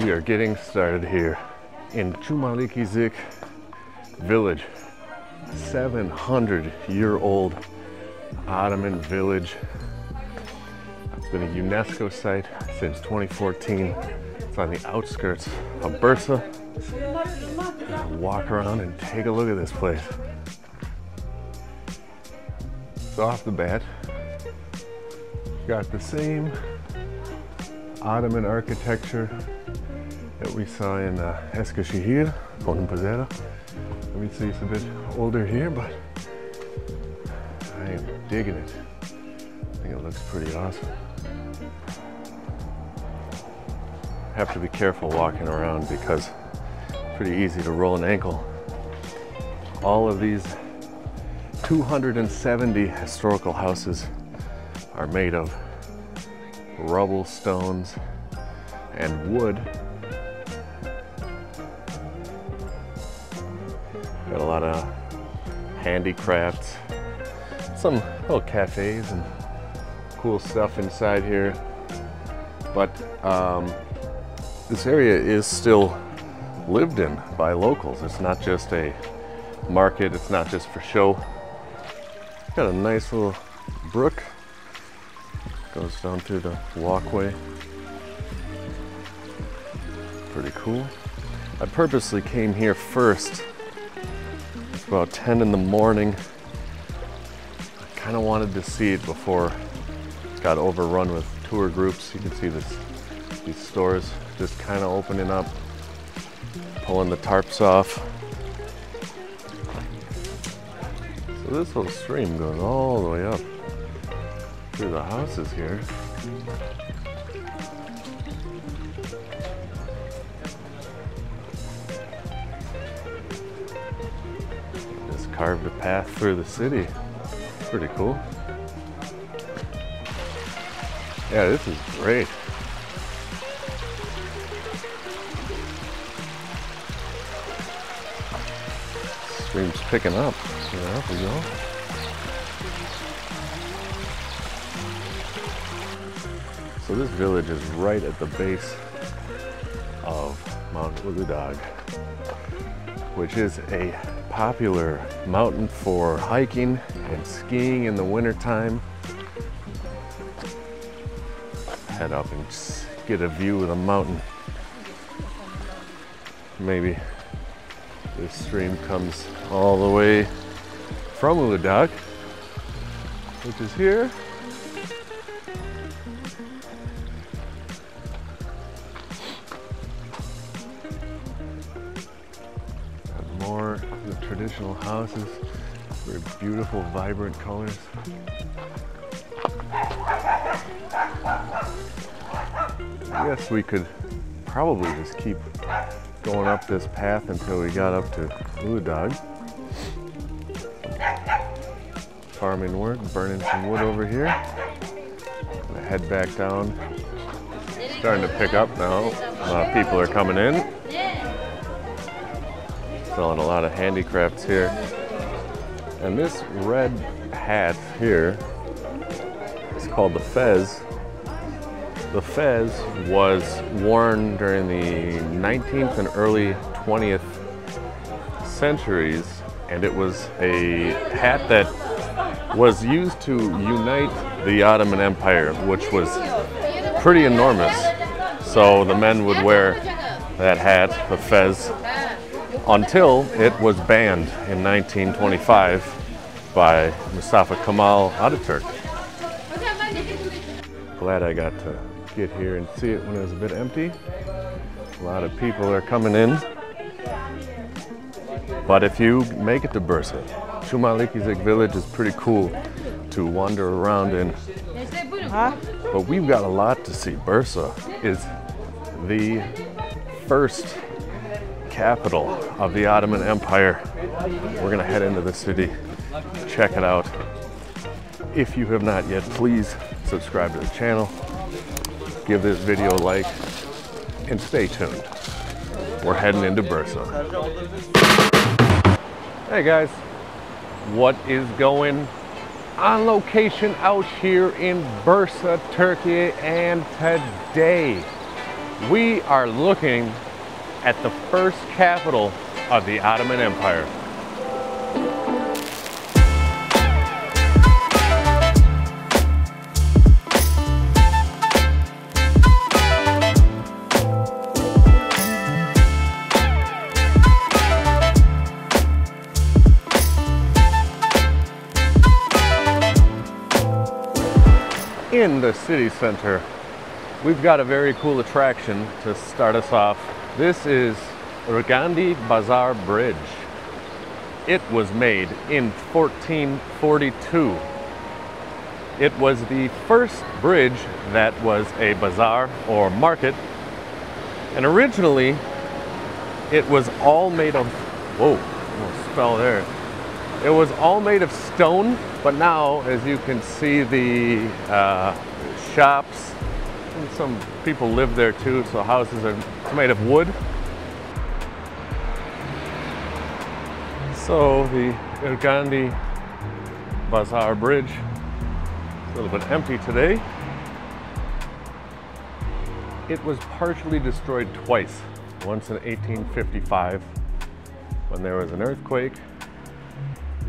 We are getting started here in Cumalıkızık village. 700 year old Ottoman village. It's been a UNESCO site since 2014. It's on the outskirts of Bursa. Walk around and take a look at this place. So off the bat, got the same Ottoman architecture that we saw in uh, Eskişehir. Let me see, it's a bit older here, but I am digging it. I think it looks pretty awesome. Have to be careful walking around because it's pretty easy to roll an ankle. All of these 270 historical houses are made of rubble stones and wood. Lot of handicrafts, some little cafes and cool stuff inside here. But um, this area is still lived in by locals. It's not just a market, it's not just for show. Got a nice little brook Goes down through the walkway. Pretty cool. I purposely came here first. About 10 in the morning. I kind of wanted to see it before it got overrun with tour groups. You can see this, these stores just kind of opening up, pulling the tarps off. So this little stream goes all the way up through the houses here. Carved a path through the city. Pretty cool. Yeah, this is great. Stream's picking up. So we go. So this village is right at the base of Mount Uludag, which is a popular mountain for hiking and skiing in the wintertime. Head up and get a view of the mountain. Maybe this stream comes all the way from Uludag, which is here. Traditional houses, very beautiful, vibrant colors. I guess we could probably just keep going up this path until we got up to Uludag. Farming work, burning some wood over here. Gonna head back down. Starting to pick up now. A lot of people are coming in selling a lot of handicrafts here. And this red hat here is called the fez. The fez was worn during the 19th and early 20th centuries, and it was a hat that was used to unite the Ottoman Empire, which was pretty enormous. So the men would wear that hat, the fez, until it was banned in 1925 by Mustafa Kemal Ataturk. Glad I got to get here and see it when it was a bit empty. A lot of people are coming in. But if you make it to Bursa, Cumalıkızık village is pretty cool to wander around in. But we've got a lot to see. Bursa is the first capital of the Ottoman Empire. We're gonna head into the city, check it out. If you have not yet, please subscribe to the channel, give this video a like, and stay tuned. We're heading into Bursa. Hey guys, what is going on location out here in Bursa, Turkey, and today we are looking at the first capital of the Ottoman Empire. in the city center, we've got a very cool attraction to start us off. This is Irgandı Bazaar Bridge. It was made in 1442. It was the first bridge that was a bazaar or market. And originally, it was all made of, whoa, spell there. It was all made of stone but now, as you can see, the uh, shops, and some people live there too, so houses are made of wood. So the Irgandı Bazaar Bridge is a little bit empty today. It was partially destroyed twice. Once in 1855 when there was an earthquake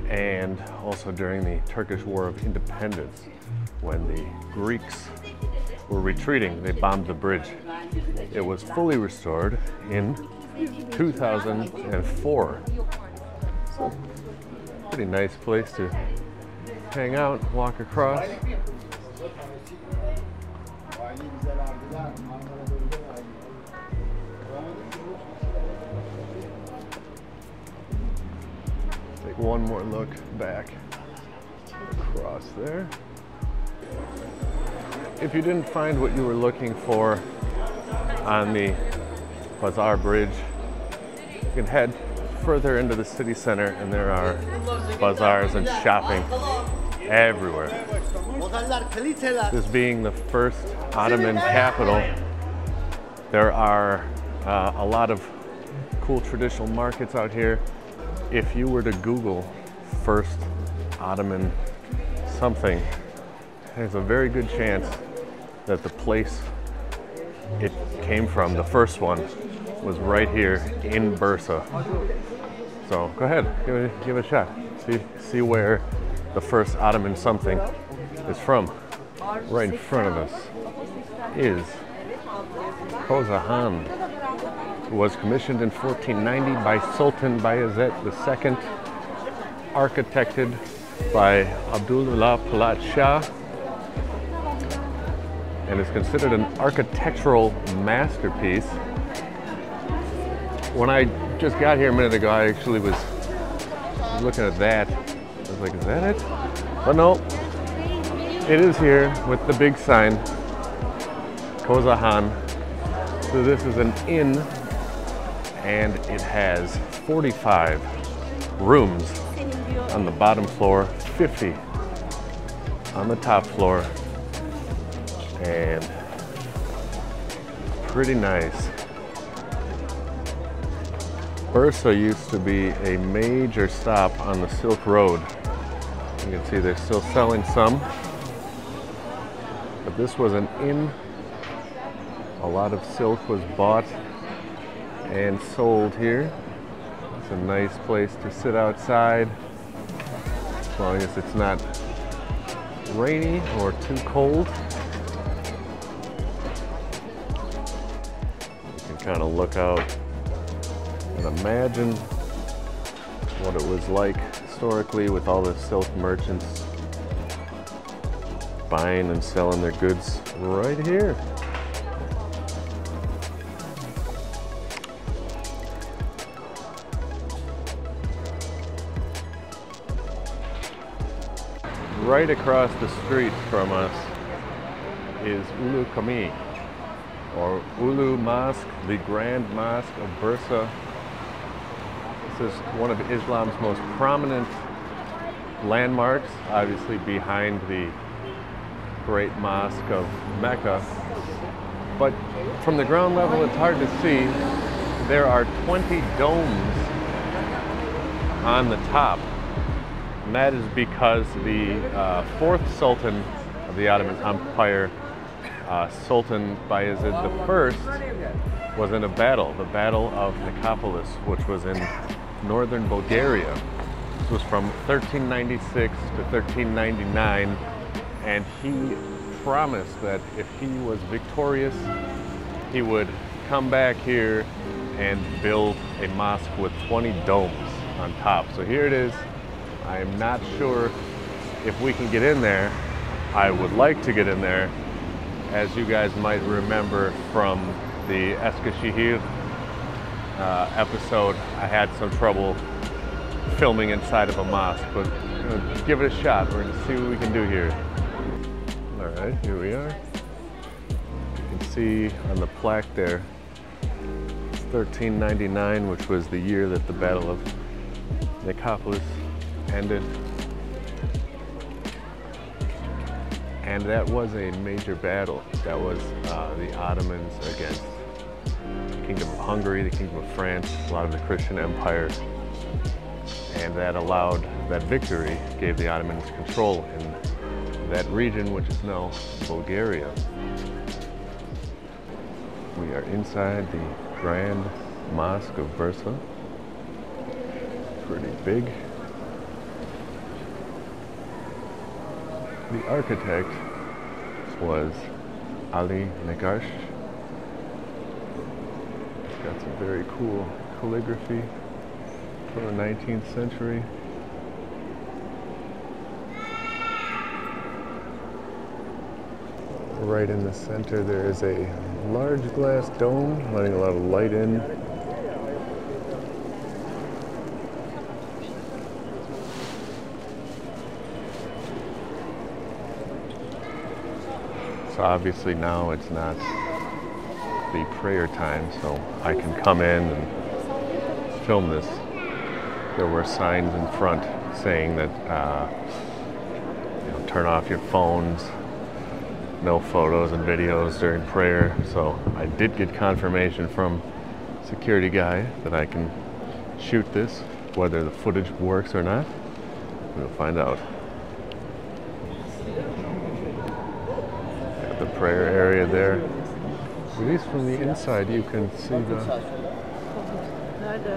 and also during the Turkish War of Independence when the Greeks were retreating, they bombed the bridge. It was fully restored in 2004. So, pretty nice place to hang out, walk across. Take one more look back across there. If you didn't find what you were looking for on the Bazaar Bridge, you can head further into the city center and there are bazaars and shopping everywhere. This being the first Ottoman capital, there are uh, a lot of cool traditional markets out here if you were to Google first Ottoman something, there's a very good chance that the place it came from, the first one, was right here in Bursa. So go ahead, give it, give it a shot. See, see where the first Ottoman something is from. Right in front of us is Koza Han was commissioned in 1490 by Sultan Bayezid II, architected by Abdullah Polat Shah, and is considered an architectural masterpiece. When I just got here a minute ago, I actually was looking at that. I was like, is that it? But no, it is here with the big sign, Koza Han. So this is an inn and it has 45 rooms on the bottom floor, 50 on the top floor, and pretty nice. Bursa used to be a major stop on the Silk Road. You can see they're still selling some, but this was an inn. A lot of silk was bought and sold here. It's a nice place to sit outside as long as it's not rainy or too cold. Kind of look out and imagine what it was like historically with all the silk merchants buying and selling their goods right here. right across the street from us is Ulu Cami, or Ulu Mosque, the Grand Mosque of Bursa. This is one of Islam's most prominent landmarks, obviously behind the great mosque of Mecca. But from the ground level, it's hard to see. There are 20 domes on the top and that is because the uh, fourth Sultan of the Ottoman Empire, uh, Sultan Bayezid I was in a battle, the Battle of Nicopolis, which was in northern Bulgaria. This was from 1396 to 1399, and he promised that if he was victorious, he would come back here and build a mosque with 20 domes on top. So here it is. I am not sure if we can get in there. I would like to get in there. As you guys might remember from the Eskişehir uh, episode, I had some trouble filming inside of a mosque, but give it a shot. We're gonna see what we can do here. All right, here we are. You can see on the plaque there, 1399, which was the year that the Battle of Nicopolis ended. And that was a major battle. That was uh, the Ottomans against the Kingdom of Hungary, the Kingdom of France, a lot of the Christian Empire. And that allowed, that victory gave the Ottomans control in that region, which is now Bulgaria. We are inside the Grand Mosque of Bursa. Pretty big. The architect was Ali Negash. It's got some very cool calligraphy from the 19th century. Right in the center there is a large glass dome letting a lot of light in. So obviously now it's not the prayer time, so I can come in and film this. There were signs in front saying that uh, you know, turn off your phones, no photos and videos during prayer. So I did get confirmation from security guy that I can shoot this, whether the footage works or not. We'll find out. Got the prayer area there. At least from the inside you can see the,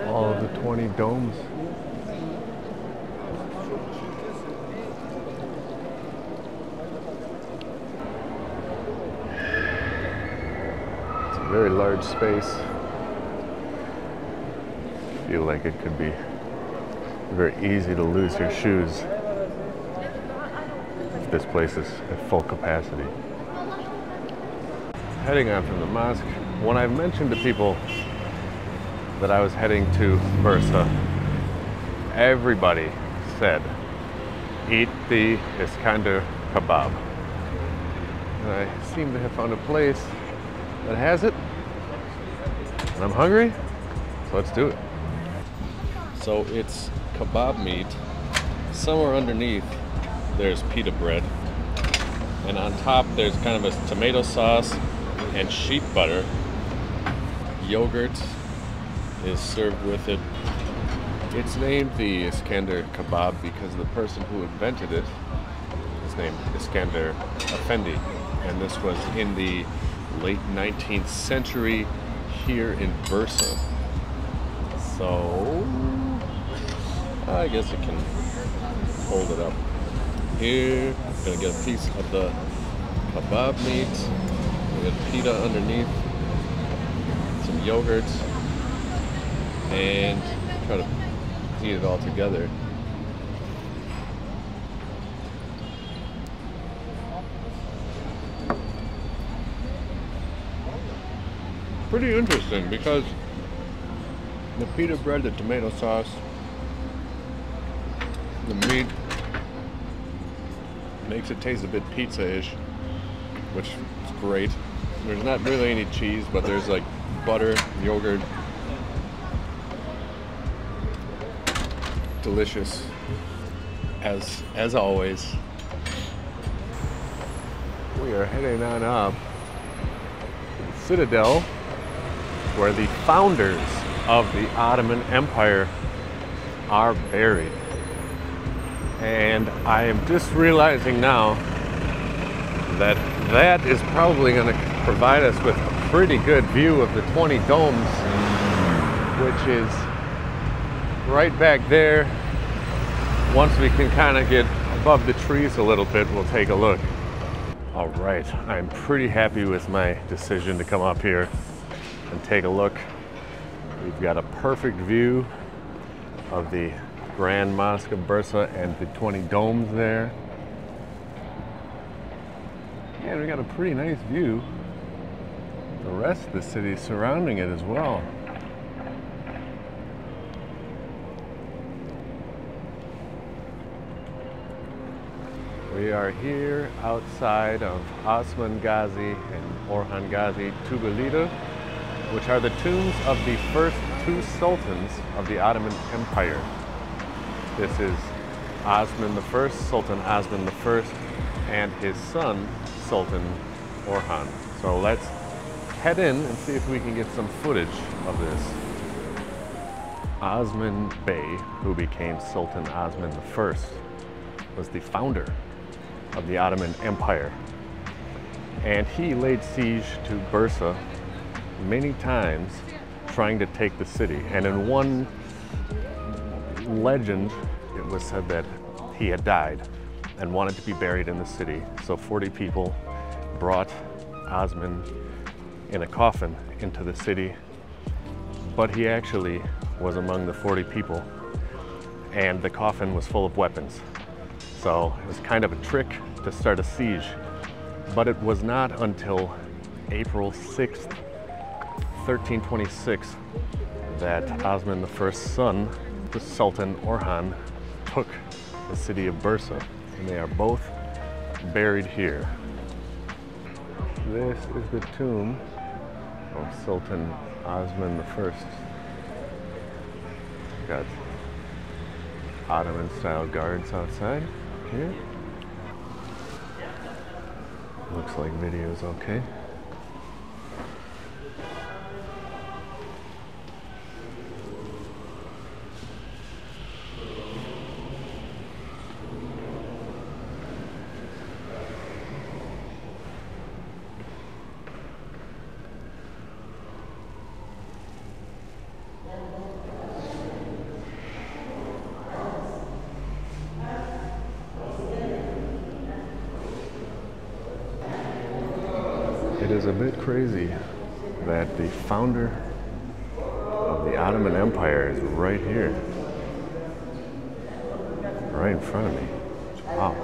all of the 20 domes. It's a very large space. Feel like it could be very easy to lose your shoes if this place is at full capacity. Heading on from the mosque, when I've mentioned to people that I was heading to Bursa, everybody said, eat the İskender kebab. And I seem to have found a place that has it. And I'm hungry, so let's do it. So it's kebab meat. Somewhere underneath, there's pita bread. And on top, there's kind of a tomato sauce and sheep butter. Yogurt is served with it. It's named the İskender kebab because the person who invented it is named İskender Effendi. And this was in the late 19th century here in Bursa. So, I guess it can hold it up. Here, I'm gonna get a piece of the kebab meat. We got pita underneath, some yogurt, and try to eat it all together. Pretty interesting because the pita bread, the tomato sauce, the meat makes it taste a bit pizza-ish, which is great. There's not really any cheese, but there's like butter, yogurt. Delicious, as as always. We are heading on up Citadel, where the founders of the Ottoman Empire are buried. And I am just realizing now that that is probably going to provide us with a pretty good view of the 20 domes, which is right back there. Once we can kind of get above the trees a little bit, we'll take a look. All right, I'm pretty happy with my decision to come up here and take a look. We've got a perfect view of the Grand Mosque of Bursa and the 20 domes there. And we got a pretty nice view. The rest of the city surrounding it as well. We are here outside of Osman Ghazi and Orhan Ghazi Tubalida, which are the tombs of the first two sultans of the Ottoman Empire. This is Osman I, Sultan Osman I, and his son, Sultan Orhan. So let's head in and see if we can get some footage of this. Osman Bey, who became Sultan Osman I, was the founder of the Ottoman Empire. And he laid siege to Bursa many times trying to take the city. And in one legend, it was said that he had died and wanted to be buried in the city. So 40 people brought Osman in a coffin into the city, but he actually was among the 40 people and the coffin was full of weapons. So it was kind of a trick to start a siege. But it was not until April 6th, 1326, that Osman I's son, the Sultan Orhan, took the city of Bursa. And they are both buried here. This is the tomb of Sultan Osman I. Got Ottoman style guards outside here. Looks like video's okay. It is a bit crazy that the founder of the Ottoman Empire is right here, right in front of me. Wow.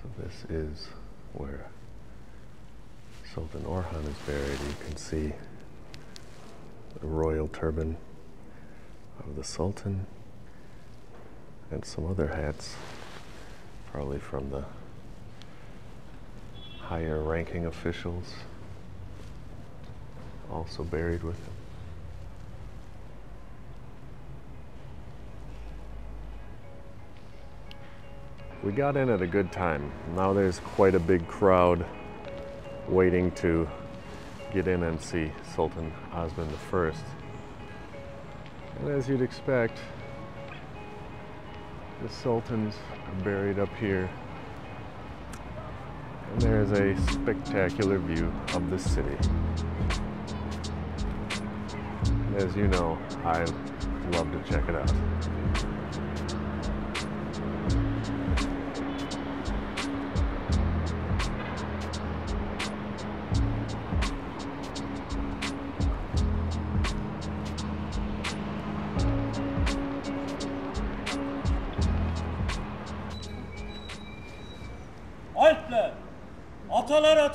So this is where Sultan Orhan is buried. You can see the royal turban of the Sultan and some other hats, probably from the higher ranking officials, also buried with him. We got in at a good time. Now there's quite a big crowd waiting to get in and see Sultan Osman I. And as you'd expect, the sultans are buried up here. And there's a spectacular view of the city. As you know, I love to check it out.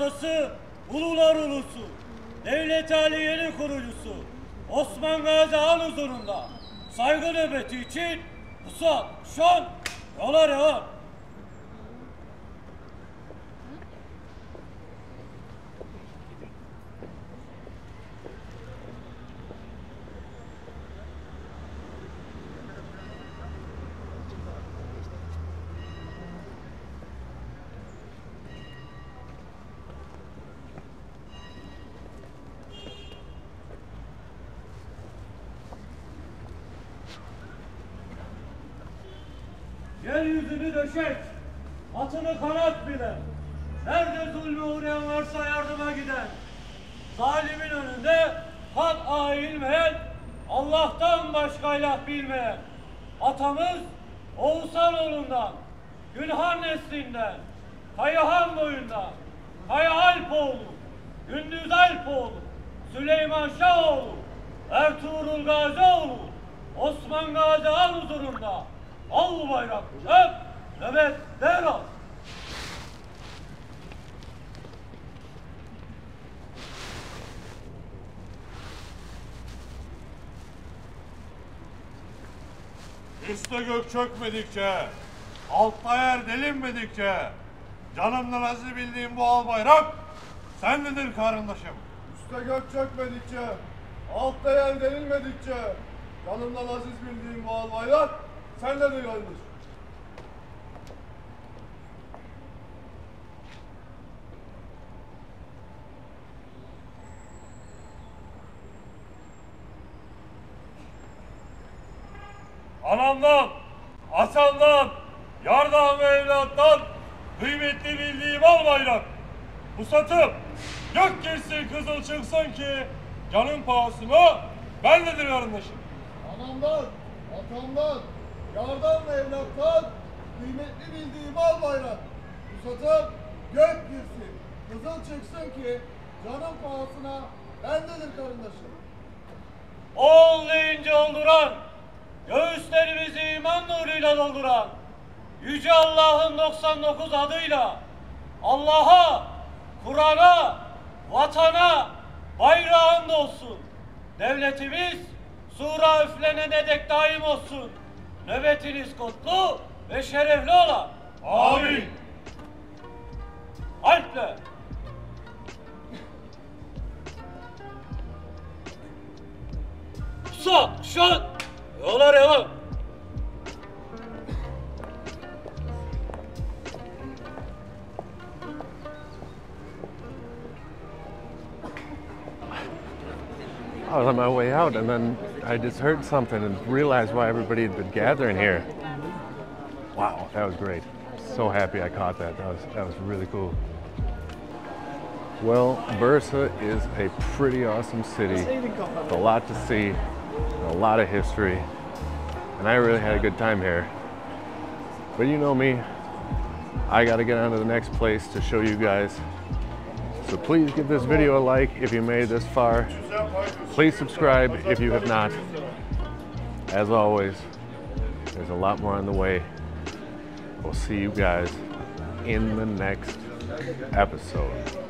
Atası, ulular ulusu, devlet aliyenin kurucusu, Osman Gazi Han huzurunda saygı nöbeti için pusat, şan, yola revan. Yeryüzünü döşek, atını kanat bile. Nerede zulme uğrayan varsa yardıma giden, zalimin önünde hak eğilmeyen, Allah'tan başka ilah bilmeyen, atamız Oğuzhan oğlundan, Gülhan neslinden, Kayahan boyundan, Kaya Alpoğlu, Gündüz Alpoğlu, Süleyman Şahoğlu, Ertuğrul Gazioğlu, Osman Gazi Han huzurunda, al bayrak hep nöbet derhal. Üste gök çökmedikçe, altta yer delinmedikçe, canımdan aziz bildiğim bu al bayrak, sendedir karındaşım. Üste gök çökmedikçe, altta yer denilmedikçe, canımdan aziz bildiğim bu albaylar sendedir kardeş. Anamdan, atamdan, yardan ve evlattan kıymetli bildiğim al bayrak. Bu satım gök girsin kızıl çıksın ki canın pahasına bendedir karındaşım. Anamdan, atamdan, yardan ve evlattan kıymetli bildiğim al bayrak. Pusatım gök girsin, kızıl çıksın ki canım pahasına bendedir karındaşım. Ol deyince olduran, göğüslerimizi iman nuruyla dolduran, Yüce Allah'ın 99 adıyla Allah'a, Kur'an'a, vatana, bayrağın olsun. Devletimiz sura üflenene dek daim olsun. Nöbetiniz kutlu ve şerefli ola. Amin. Alple. Sa, şan, yola devam. I was on my way out and then I just heard something and realized why everybody had been gathering here. Wow, that was great. So happy I caught that. That was that was really cool. Well, Bursa is a pretty awesome city. With a lot to see, a lot of history, and I really had a good time here. But you know me, I got to get on to the next place to show you guys. So please give this video a like if you made it this far. Please subscribe if you have not. As always, there's a lot more on the way. We'll see you guys in the next episode.